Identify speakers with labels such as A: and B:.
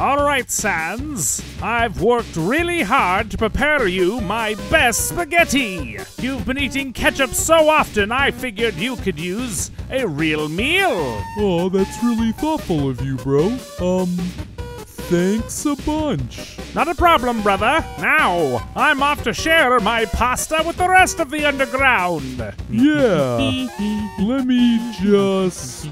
A: All right, Sans. I've worked really hard to prepare you my best spaghetti. You've been eating ketchup so often, I figured you could use a real meal.
B: Oh, that's really thoughtful of you, bro. Um, thanks a bunch.
A: Not a problem, brother. Now, I'm off to share my pasta with the rest of the underground.
B: Yeah. Let me just